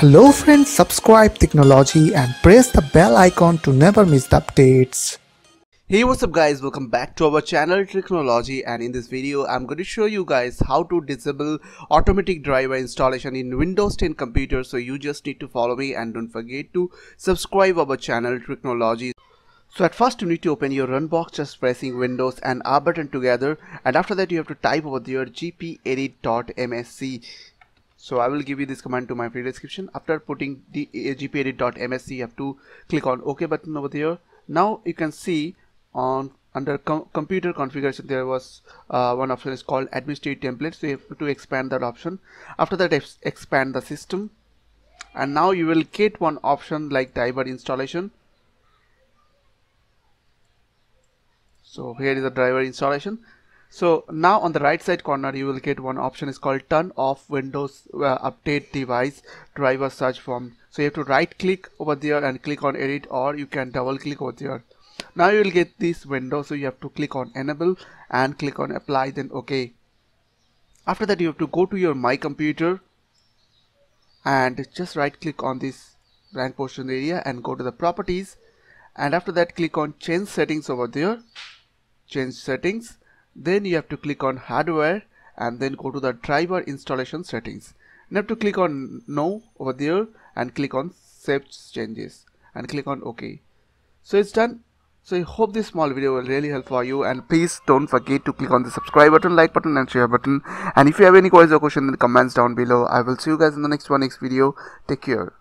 Hello friends, subscribe Tricknology and press the bell icon to never miss the updates. Hey what's up guys? Welcome back to our channel Tricknology. And in this video I'm going to show you guys how to disable automatic driver installation in Windows 10 computer. So you just need to follow me and don't forget to subscribe our channel Tricknology. So at first you need to open your run box just pressing Windows and R button together. And after that you have to type over there gpedit.msc so I will give you this command to my free description. After putting the gpedit.msc you have to click on OK button over there. Now you can see on under com computer configuration there was uh, one option is called administrative template so you have to expand that option. After that expand the system. And now you will get one option like driver installation. So here is the driver installation so now on the right side corner you will get one option. Is called turn off windows uh, update device driver search form. So you have to right click over there and click on edit or you can double click over there. Now you will get this window so you have to click on enable and click on apply then ok. After that you have to go to your my computer and just right click on this blank portion area and go to the properties. And after that click on change settings over there. Change settings then you have to click on hardware and then go to the driver installation settings. You have to click on no over there and click on save changes and click on ok. So it's done. So I hope this small video will really help for you. And please don't forget to click on the subscribe button, like button and share button. And if you have any questions or question in the comments down below. I will see you guys in the next one next video. Take care